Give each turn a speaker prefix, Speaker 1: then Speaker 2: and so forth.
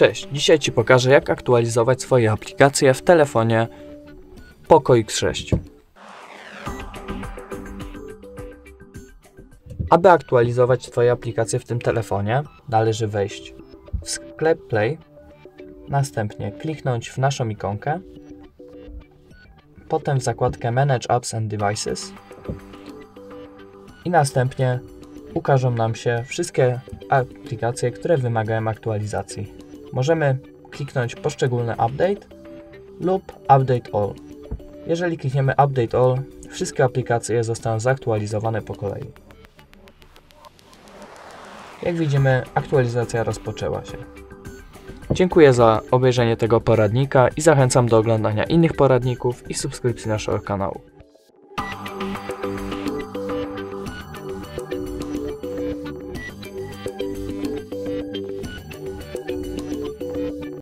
Speaker 1: Cześć, dzisiaj Ci pokażę jak aktualizować swoje aplikacje w telefonie Poco X6. Aby aktualizować Twoje aplikacje w tym telefonie, należy wejść w sklep Play, następnie kliknąć w naszą ikonkę, potem w zakładkę Manage Apps and Devices i następnie ukażą nam się wszystkie aplikacje, które wymagają aktualizacji. Możemy kliknąć poszczególny update lub update all. Jeżeli klikniemy update all, wszystkie aplikacje zostaną zaktualizowane po kolei. Jak widzimy, aktualizacja rozpoczęła się. Dziękuję za obejrzenie tego poradnika i zachęcam do oglądania innych poradników i subskrypcji naszego kanału.